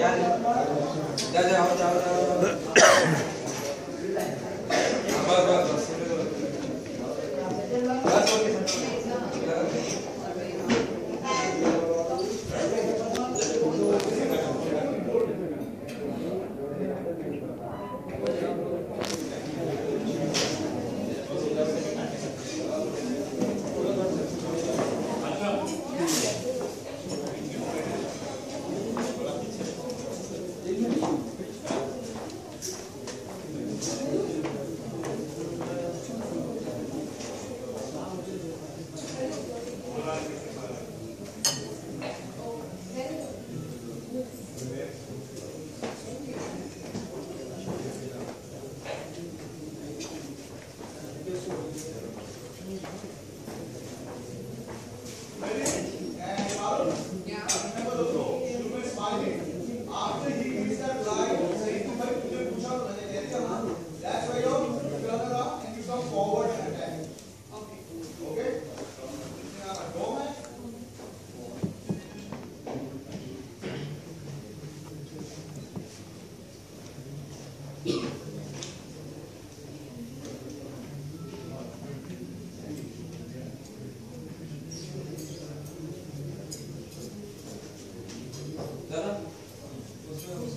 Yani dede amca Bak bak. Bak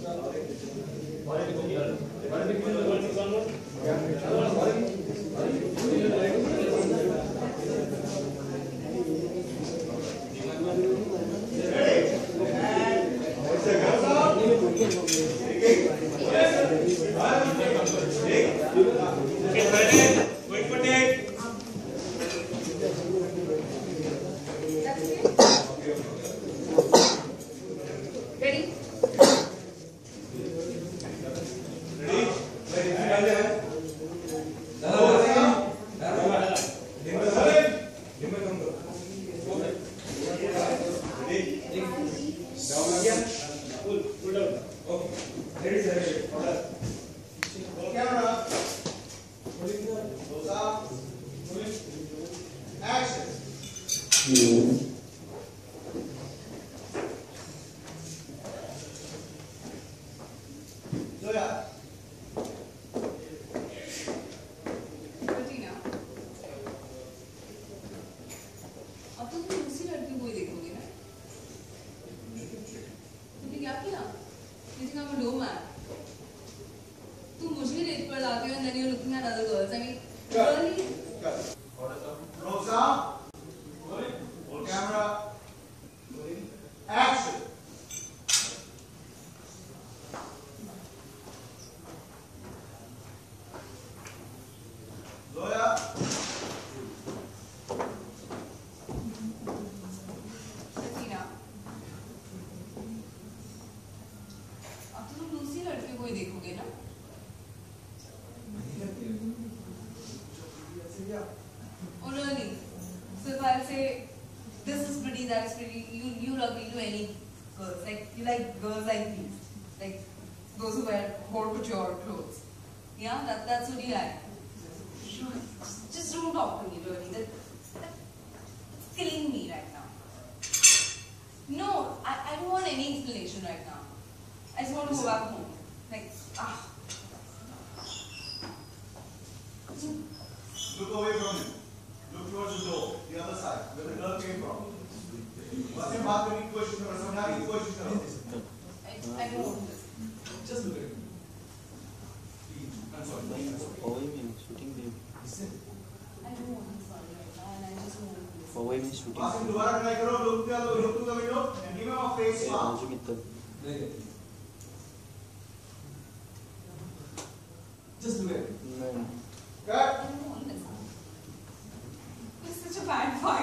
Gracias. Action. हो and then you're looking at other girls. I mean, really? Really? So if I say this is pretty, that is pretty, you you ugly to any girls. Like you like girls like these, like those who wear haute couture clothes. Yeah, that that's what you like. Just, don't talk to me really. That, that it's killing me right now. No, I, I don't want any explanation right now. I just want to go back home. Like ah. Look away from him. Look towards the door, the other side, where the girl came from. What's your mark any question or some having question? I, I know. Just look at him. I'm sorry. Following and shooting I don't want I just want to. Following shooting. Pass look to the window and give him a face look at him. No. Cut. I don't